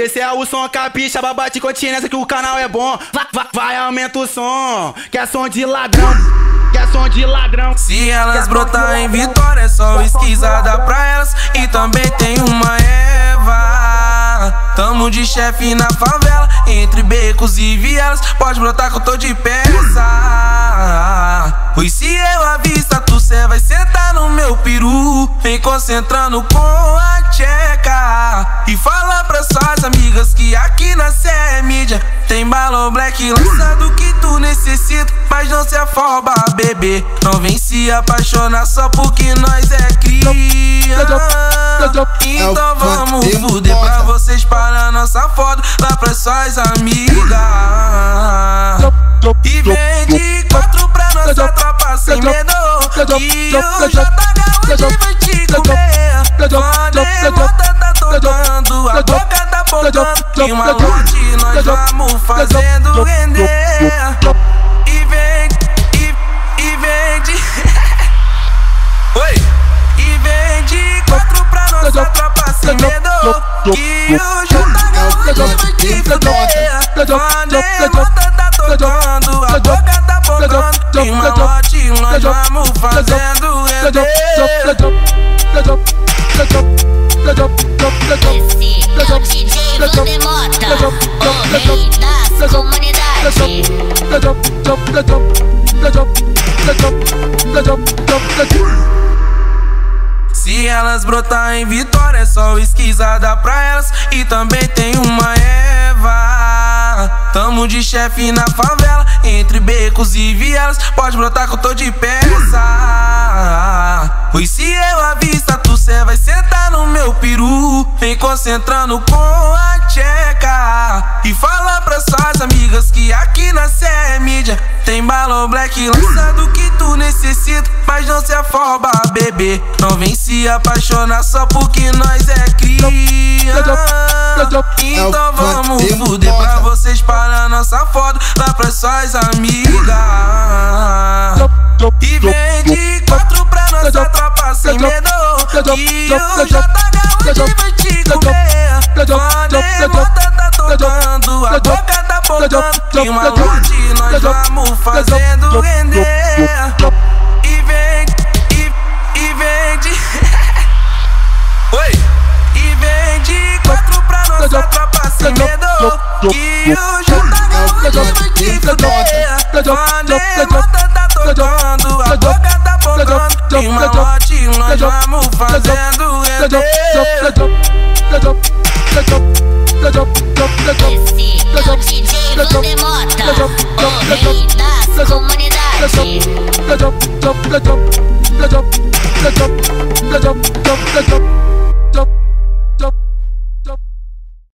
Esse é o som capixa, babate continência que o canal é bom. Vai, vai, vai, aumenta o som, que é som de ladrão. Que é som de ladrão. Se elas brotar em vitória, é só esquisada pra elas. E também tem uma Eva. Tamo de chefe na favela, entre becos e vielas. Pode brotar que eu tô de peça. Pois se eu avista, tu cê vai sentar no meu peru. Vem concentrando com a tcheca. E fala pra suas amigas que aqui na Sé é mídia. Tem balão black lançado que tu necessita. Mas não se afoba, bebê. Não vem se apaixonar só porque nós é cria. Então vamos fuder pra vocês parar nossa foto lá pras suas amigas. E vem de quatro pra nossa tropa sem medo. Que o JH hoje vai te comer. Quando E uma noite nós vamos fazendo render. E vem, e, e vem de. Oi! E vem de quatro pra nossa tropa sem medo. Que o JH hoje vai te fuder. Quando a bota tá tocando, a boca tá apontando. E uma noite nós vamos fazendo render. Se elas brotar em vitória, é só esquisada pra elas. E também tem uma Eva. Tamo de chefe na favela, entre becos e vielas. Pode brotar que eu tô de peça. Pois se eu avista, tu cê vai sentar no meu peru. Vem concentrando com suas amigas que aqui na Sé é mídia. Tem balão black lançado que tu necessita. Mas não se afoba, bebê. Não vem se apaixonar só porque nós é cria. Então vamos fuder pra vocês parar nossa foto lá pras suas amigas. Que o JH hoje vai te comer. Quando a bota tá tocando, a boca tá apontando. E uma noite nós vamos fazendo render. E vem, e, e vem de. Oi! E vem de quatro pra nossa tropa sem medo. Que o JH hoje vai te fuder. Quando a bota tá tocando, a tá E uma noite nós vamos fazendo. Esse é o DJ Vandemota, o rei das comunidades.